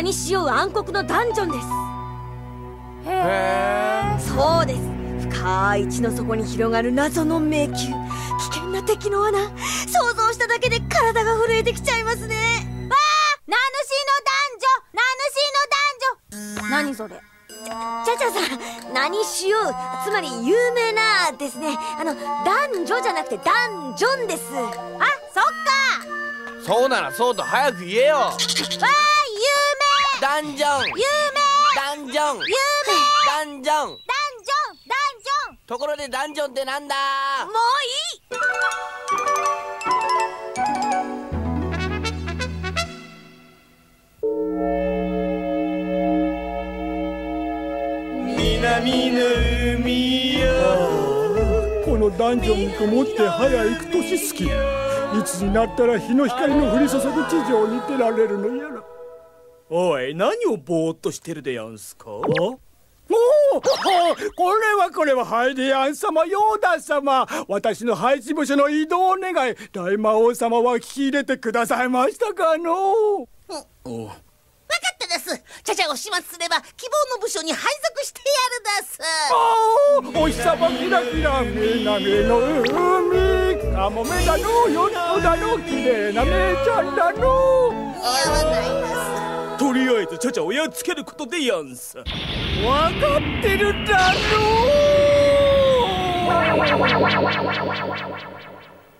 ここですここが何しよう暗黒のダンジョンです。へえそうです。深い地の底に広がる謎の迷宮。危険な敵の穴。想像しただけで体が震えてきちゃいますね。わあナヌシの男女。ナヌシの男女。何それ？チャチャさん何しよう。つまり有名なですね。あの男女じゃなくてダンジョンです。あそっか。そうならそうと早く言えよ。わあダンジョン。有名有ダンジョン。名有名ダンジョン。ダンジョン。ダンジョン。ところでダンジョンってなんだ？もういい。南の海よ。このダンジョンにこもって早行く年月いつになったら日の光の降り注ぐ地上に出られるのやらおい何をぼーっとしてるでやんすか？おおおこれはこれはハイディアン様ヨーダ様私の配置部署の移動を願い大魔王様は聞き入れてくださいましたかの？お分かったです。チャチャを始末すれば希望の部署に配属してやるです。おお日様キラキラ南の海。カモメだのヨットだの綺麗な姉ちゃんだの。似合わないですとりあえずチャチャをやっつけることでやんす。わかってるだ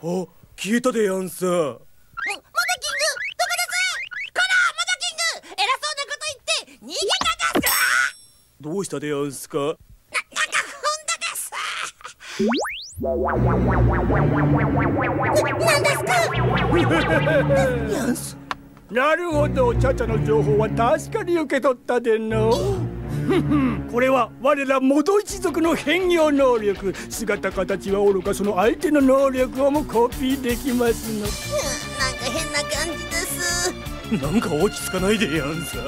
あ消えたでやんす。モモダキングどこです？こらモダキング。偉そうなこと言って逃げたですどうしたでやんすか？なんか踏んだです。なんですか？なるほど。チャチャの情報は確かに受け取ったでの。これは我ら元一族の変容能力。姿形はおろかその相手の能力をもコピーできますの。なんか変な感じです。なんか落ち着かないでやんす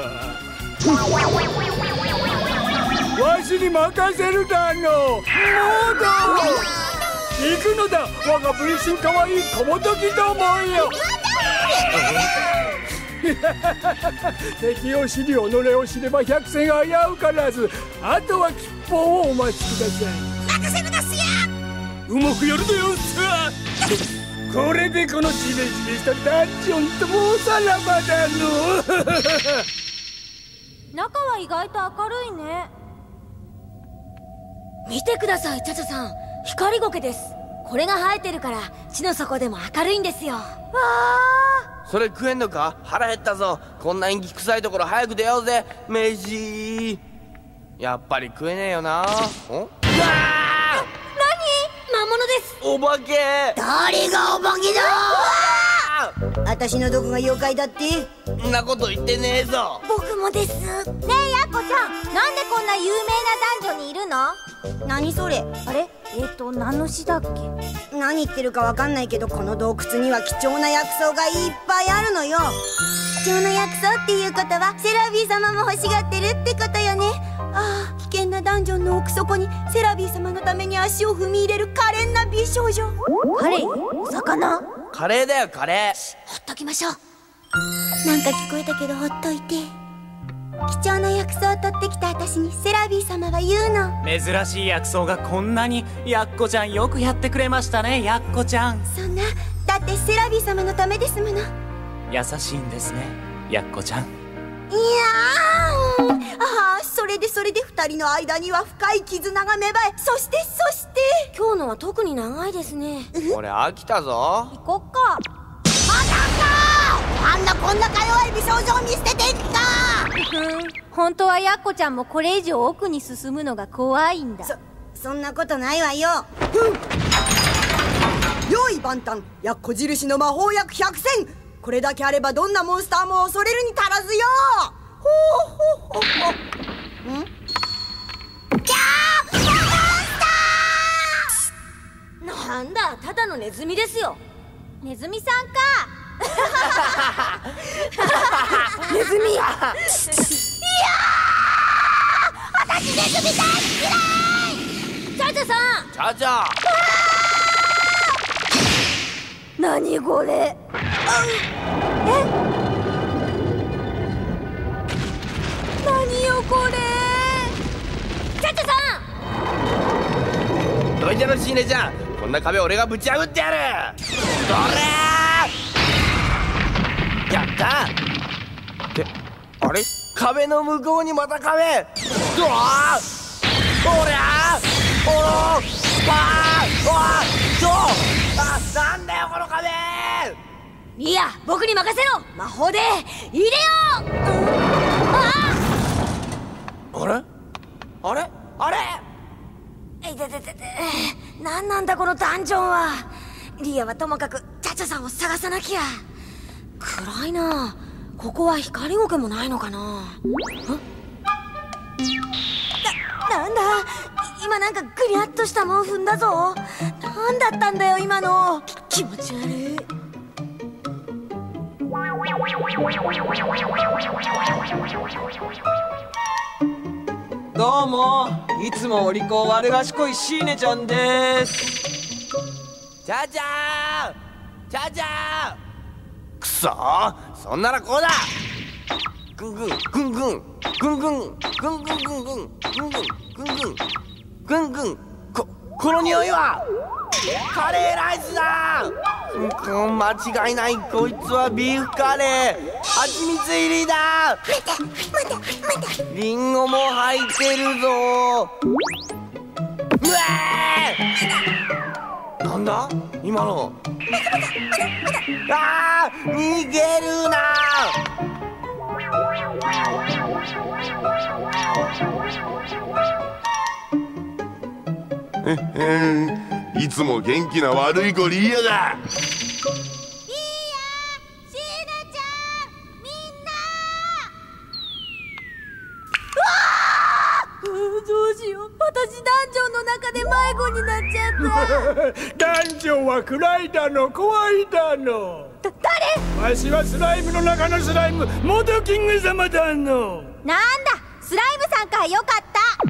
わしに任せるだの。モード行くのだ。我が分身かわいい小本木どもよ 敵を知り己を知れば百戦危うからずあとは吉報をお待ちください。任せるですようまくやるでやん。すこれでこのジメジメしたダンジョンともおさらばだの。中は意外と明るいね。見てくださいチャチャさん。光苔ですこれが生えてるから地の底でも明るいんですよ。わあそれ食えんのか？腹減ったぞ。こんな縁起臭いところ早く出ようぜ。飯やっぱり食えねえよな。お？うわあ魔物です。お化け。誰がお化けだ？あ私のどこが妖怪だって？んなこと言ってねえぞ。僕もです。ねえやっこちゃん。なんでこんな有名な男女にいるの？何それ？あれ？えっ、ー、と名主だっけ？何言ってるかわかんないけどこの洞窟には貴重な薬草がいっぱいあるのよ。貴重な薬草っていうことはセラビー様も欲しがってるってことよね。ああ危険なダンジョンの奥底にセラビー様のために足を踏み入れる可憐な美少女。カレーお魚？カレーだよカレー。ほっときましょう。なんか聞こえたけどほっといて貴重な薬草を取ってきた私にセラビー様は言うの。珍しい薬草がこんなにやっこちゃんよくやってくれましたねやっこちゃん。そんなだってセラビー様のためですもの。いや優しいんですねやっこちゃん。ーんああそれでそれで二人の間には深い絆が芽生えそしてそして。今日のは特に長いですね。俺飽きたぞ。行こっかこんなか弱い美少女を見捨てていくか本当はやっこちゃんもこれ以上奥に進むのが怖いんだ。そそんなことないわよ。用意万端やっこ印の魔法薬百選。これだけあればどんなモンスターも恐れるに足らずよ。ほうほうほうほう。んキャーモンスタなんだただのネズミですよ。ネズミさんかネズミ。いや私ネズミ大チャチャさんチャチャこれえよこれチャチャさんどいてのシーネちゃんこんな壁俺がぶち破ってやるどれやってあれ？壁の向こうにまた壁。おりゃおろあなんだよこの壁。いや僕に任せろ。魔法で。入れよう、うん、ああれ？あれ？あれ？何なんだこのダンジョンは。リアはともかくチャチャさんを探さなきゃ暗いな。ここは光ゴケもないのかな。ななんだ？今なんかグリャッとしたもん踏んだぞ。何だったんだよ今の。気持ち悪い。どうも。いつもお利口悪賢いシーネちゃんです。チャチャーチャチャーん。くそ。ーそんならこうだ。ぐんぐんぐんぐんぐんぐんぐんぐんぐんぐんぐんぐんぐんぐん。ぐんぐんここの匂いはカレーライスだ。うん間違いないこいつはビーフカレー。蜂蜜入りだ。リンゴも入ってるぞ。うわー。なんだ？今の。あー逃げるな。ええーいつも元気な悪い子リーヤだ私ダンジョンの中で迷子になっちゃった。ダンジョンは暗いだの怖いだの。だ誰？わしはスライムの中のスライムモドキング様だの。なんだ？スライムさんかよかっ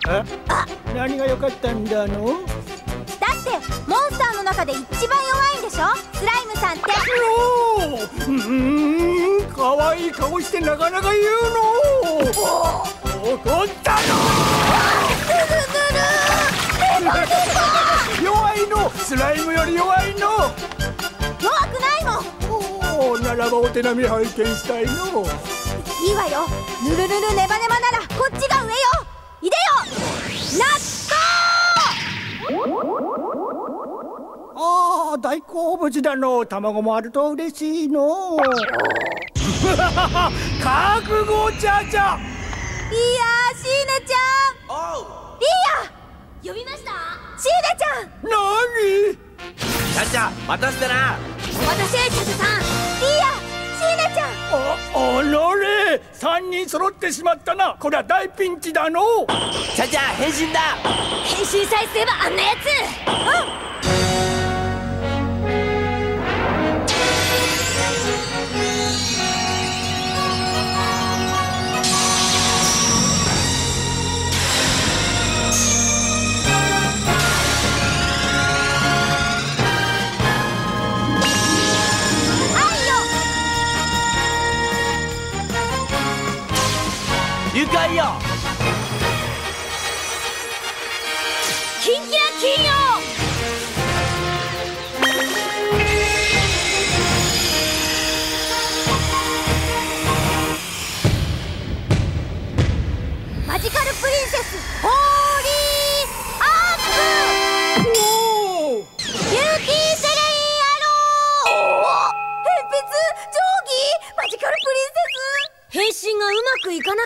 た。あ。何が良かったんだの？だってモンスターの中で一番弱いんでしょ？スライムさんって。おー。うーん可愛い顔してなかなか言うの。怒ったの 弱いの。スライムより弱いの。弱くないもん。おおならばお手並み拝見したいの。いいわよ。ぬるぬるネバネバならこっちが上よ。いでよ。納ああ大好物だの。卵もあると嬉しいの。覚悟じゃじゃ。豆いやーシーネちゃん。おう。いや呼びました？シーネちゃん。何？チャチャ待たせてな。お待たせチャチャさん。いや。シーネちゃん。あおのれ。三人揃ってしまったな。こりゃ大ピンチだの。チャチャ変身だ。変身さえすればあんなやつ。愉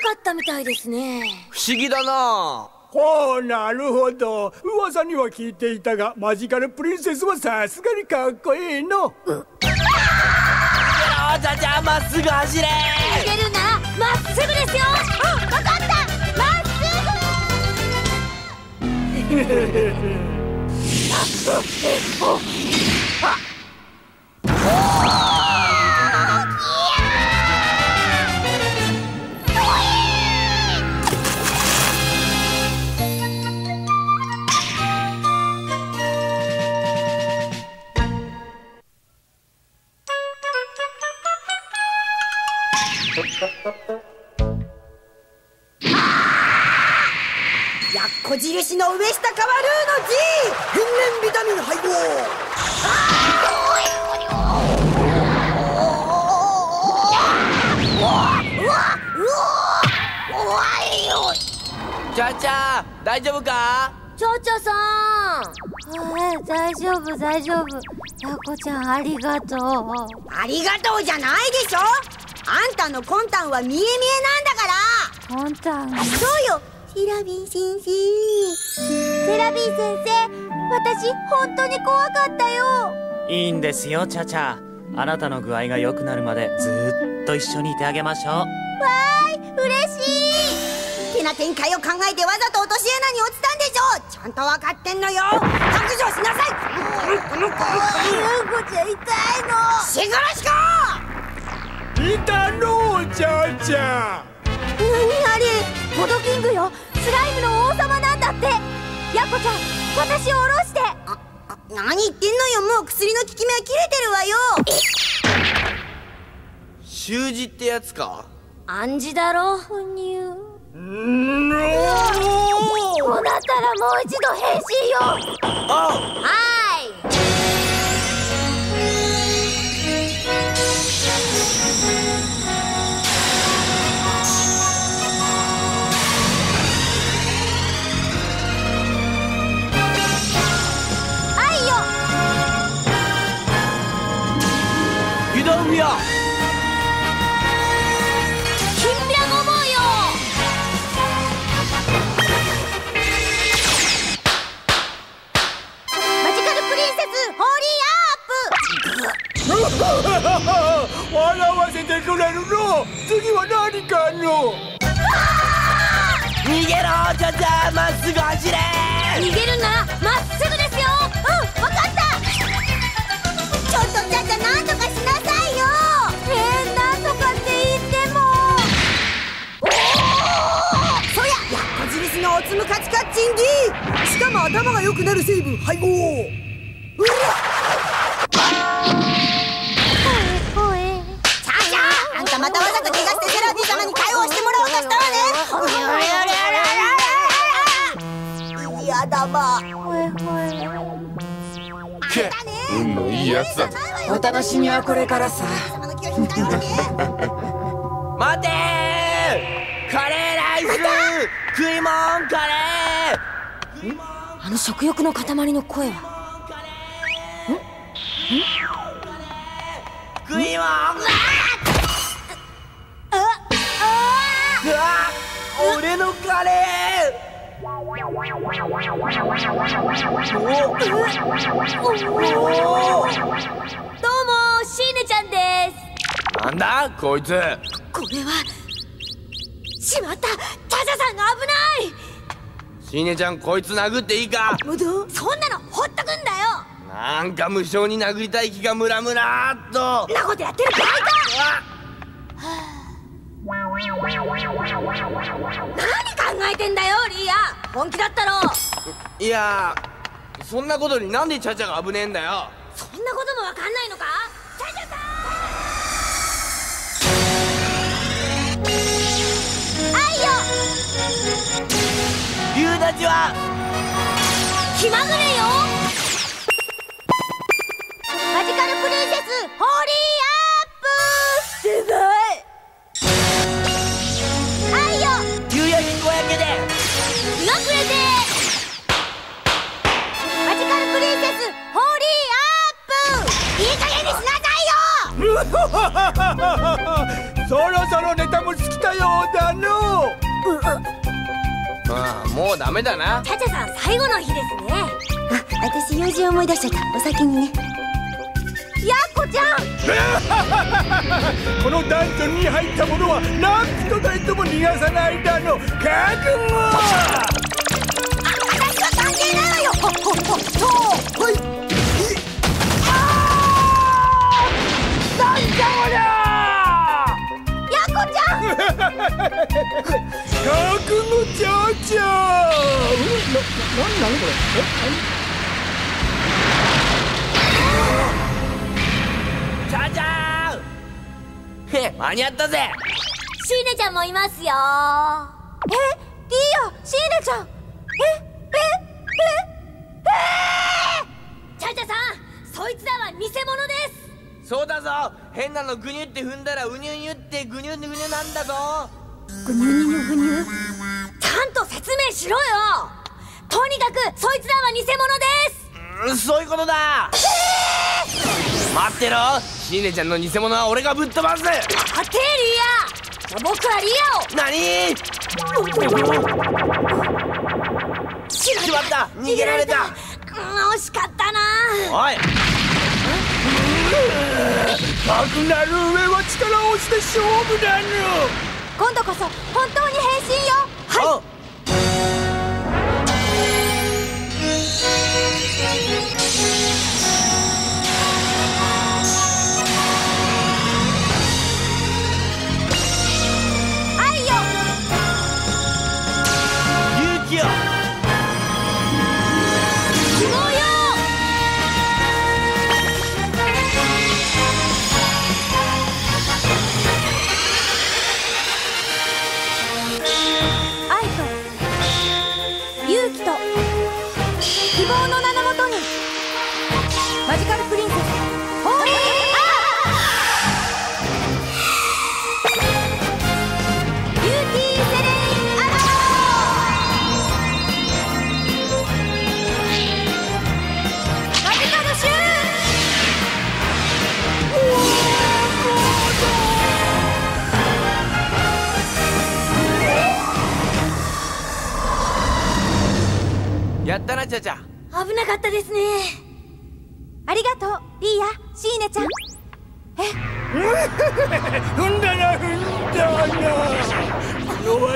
かったみたいですね。不思議だな。ほうなるほど。噂には聞いていたがマジカルプリンセスはさすがにかっこいいの。あチャチャまっすぐ走れ。逃げるな。らまっすぐですよ。かった。まっやっ ここ印の上下変わるの G 天然ビタミン配合。チャチャ大丈夫か？チャチャさん。はい大丈夫大丈夫。やこちゃんありがとう。ありがとうじゃないでしょ。あんたの魂胆は見え見えなんだから。本当。そうよセラビン先生セラビー先生私本当に怖かったよ。いいんですよチャチャあなたの具合が良くなるまでずっと一緒にいてあげましょう。わーい嬉しい。てな展開を考えてわざと落とし穴に落ちたんでしょちゃんと分かってんのよ。白状しなさいゆうこちゃん痛いのしぐらしかいたのチャチャ何あれ？ポドキングよ。スライムの王様なんだって。やこちゃん私を下ろして。何言ってんのよ。もう薬の効き目は切れてるわよ。習字ってやつか？暗示だろふにゅうーのこうなったらもう一度変身よ。はい良くなる成分配合。うりゃほえちゃちゃあんたまたわざと怪我してセラビー様に対応してもらおうとしたわねやだけ。運のいいやつだ。お楽しみはこれからさ待てー。カレーライス。食いもんカレーあの食欲の塊の声は。食いもん。うわ俺のカレーどうもシーネちゃん。ですなん。だこいつこれはしまったチャチャさん。が危ないシーネちゃんこいつ殴っていいか？そんなのほっとくんだよ！なんか無性に殴りたい気がムラムラーっと。んなことやってる場合か！何考えてんだよリーア！本気だったろいやそんなことになんでチャチャが危ねえんだよ？そんなこともわかんないのか？チャチャさ愛よ！竜たちは？ん気まぐれよ。マジカルプリンセスホーリーアップ。すごい。愛よ。夕焼け小焼けで。日が暮れて。マジカルプリンセスホーリーアップ。いい加減にしなさいよ。そろそろネタも尽きたようだのああもうダメだな。チャチャさん最後の日ですね。あ私用事思い出しちゃった。お先にね。やっこちゃん！このダンジョンに入った者は何人たりとも逃がさないだの。覚悟！私は関係ないわよ！ほほほそうはいやっこちゃん覚悟ちゃちゃうんな、な、なにこれチャチャーへ間に合ったぜシーネちゃんもいますよ。えいいやシーネちゃんチャチャさんそいつらは偽物ですそうだぞ変なのグニュって踏んだらウニュニュってグニュグニュなんだぞぐにゅにゅぐにゅ。ちゃんと説明しろよ。とにかくそいつらは偽物です。うんそういうことだ。待ってろ。シーネちゃんの偽物は俺がぶっ飛ばす。待てリア僕はリアを。何？ししまった。逃げられた。うん惜しかったな。おい。バグナル上は力をして勝負だの今度こそ本当に変身よ。はい。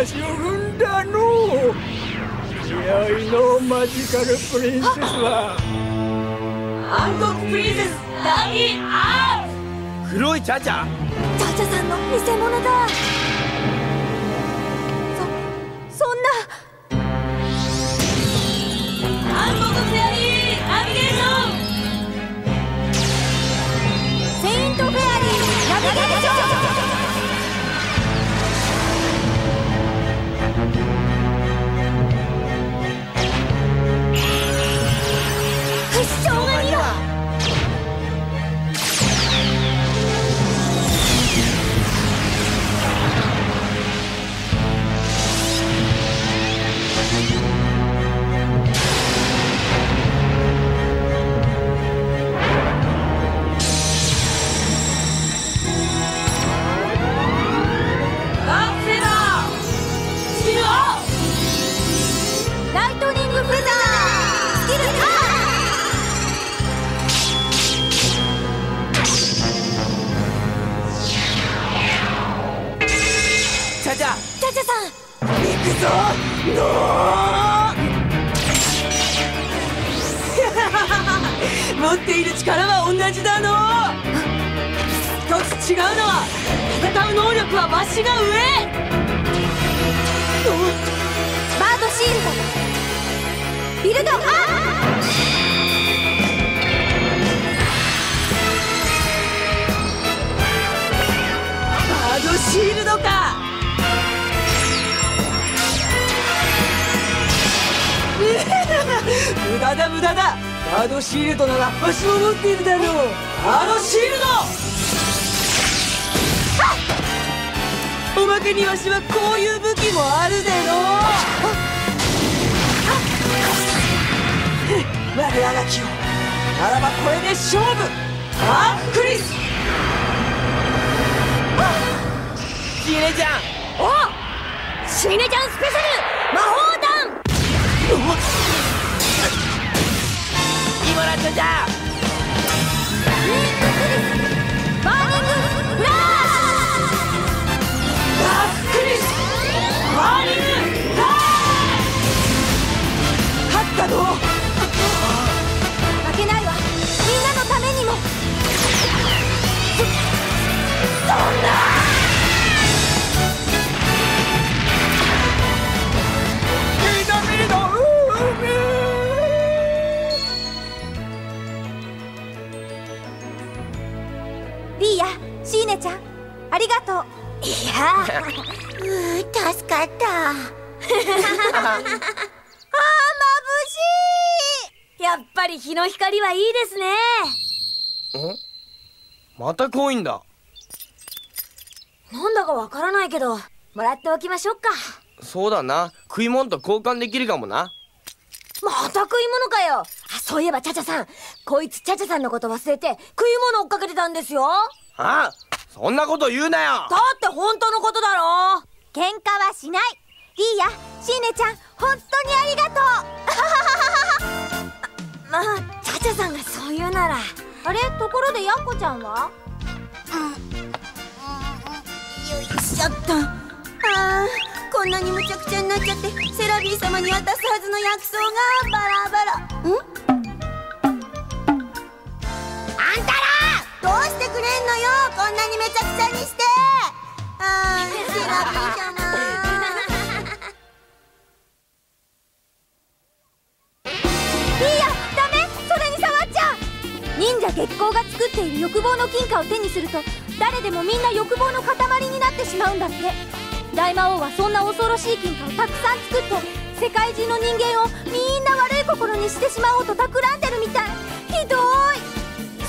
わしを踏んだの。強いのマジカルプリンセスは。暗黒プリンセスダギア黒いチャチャチャチャさんの偽物だ無駄だ。無駄だバードシールドならわしも持っているだろう。バードシールド。おまけにわしはこういう武器もあるでの我らがきを。ならばこれで勝負。アークリス。シーネちゃん。おシーネちゃんスペシャル。魔法弾今だチャシーネちゃん。ありがとう。いや。うー助かった。あしやっぱり日の光はいいですね。んまたコインだ。なんだかわからないけどもらっておきましょうか。そうだな。食い物と交換できるかもな。また食い物かよ。あそういえばチャチャさん。こいつチャチャさんのこと忘れて食い物追っかけてたんですよ。あそんなこと言うなよ。だって本当のことだろ。喧嘩はしない。リーヤシーネちゃん本当にありがとう。まあチャチャさんがそう言うなら。あれ？ところでヤンコちゃんは？よいしょっと。あーこんなにむちゃくちゃになっちゃってセラビー様に渡すはずの薬草がバラバラんなにめちゃくちゃにして。あーセラビーじゃなリーヤダメ。それに触っちゃう。忍者月光が作っている欲望の金貨を手にすると誰でもみんな欲望の塊になってしまうんだって。大魔王はそんな恐ろしい金貨をたくさん作って世界中の人間をみんな悪い心にしてしまおうと企んでるみたい。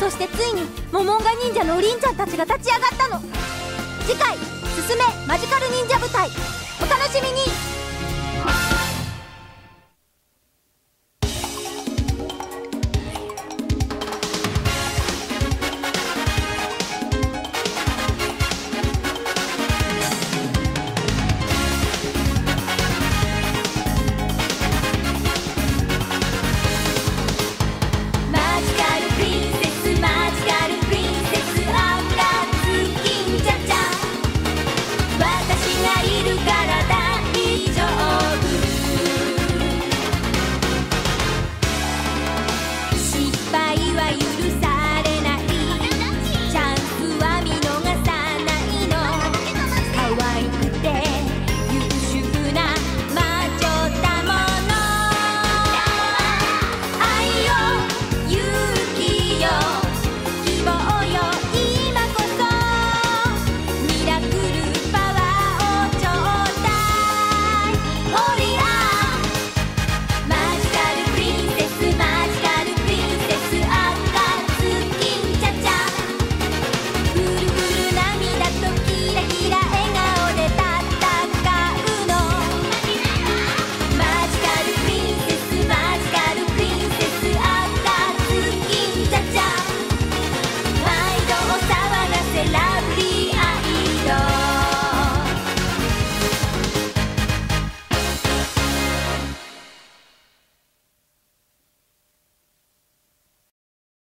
そしてついにモモンガ忍者のおりんちゃんたちが立ち上がったの。次回「すすめマジカル忍者舞台」お楽しみに。